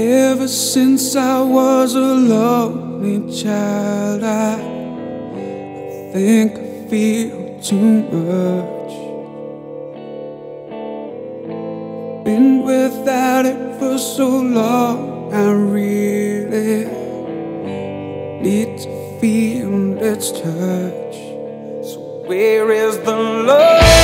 Ever since I was a lonely child, I think I feel too much. Been without it for so long, I really need to feel its touch. So, where is the love?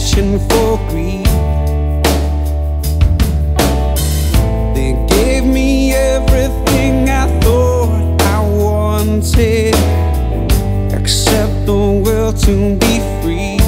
Passion for greed. They gave me everything I thought I wanted, except the will to be free.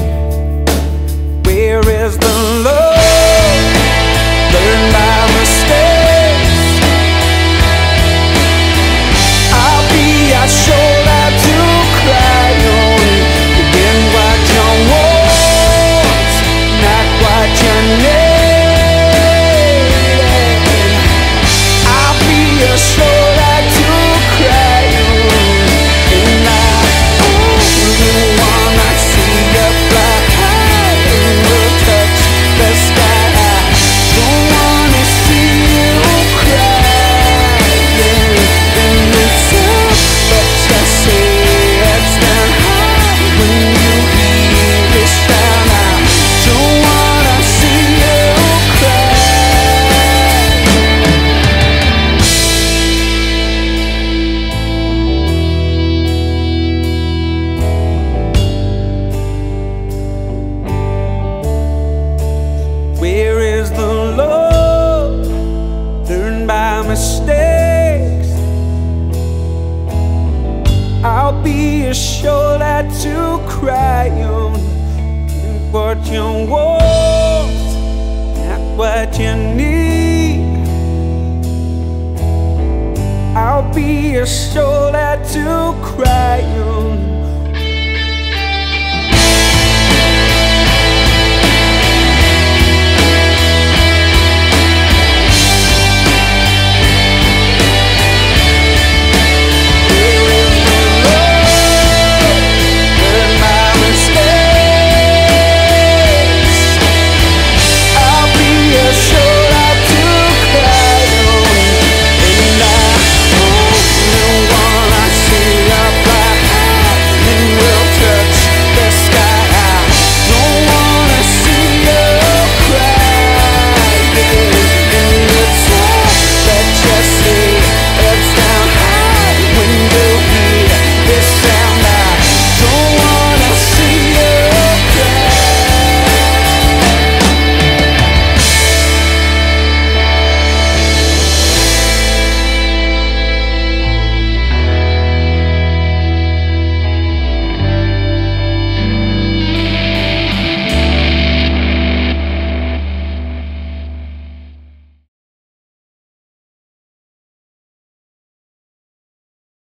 Shoulder to cry on. What you want, not what you need. I'll be a shoulder to cry on.